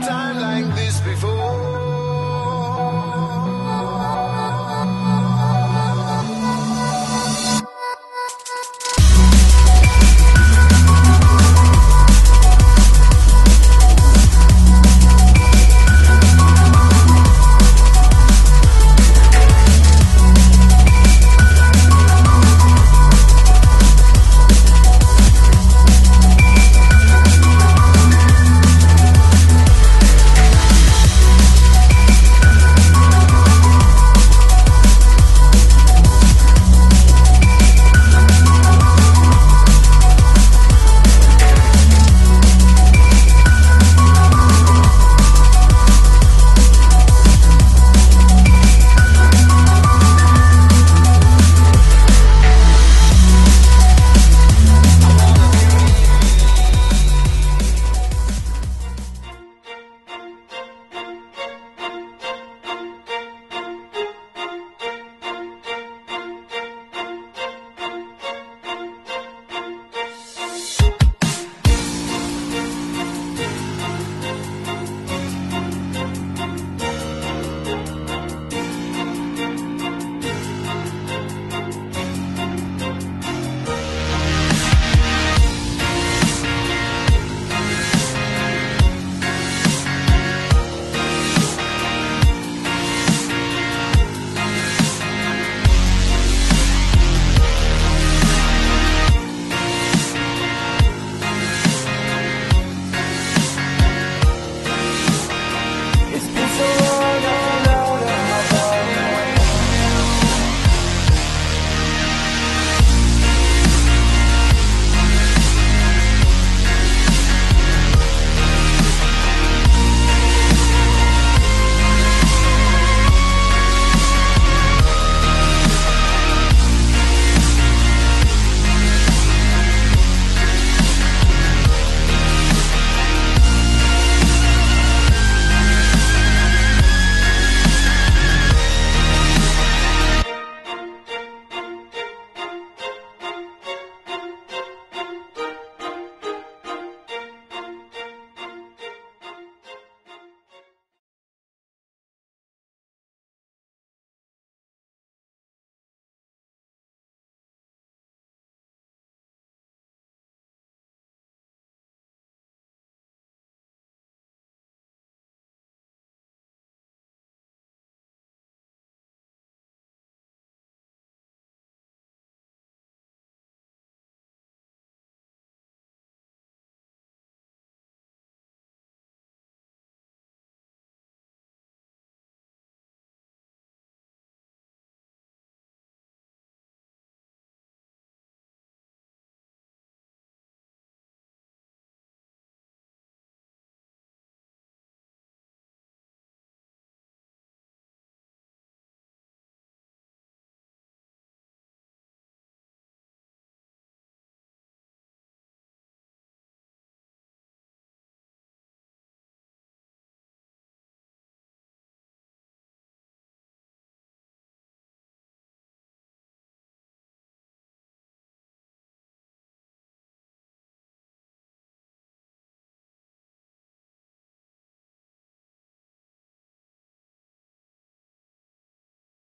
time like this.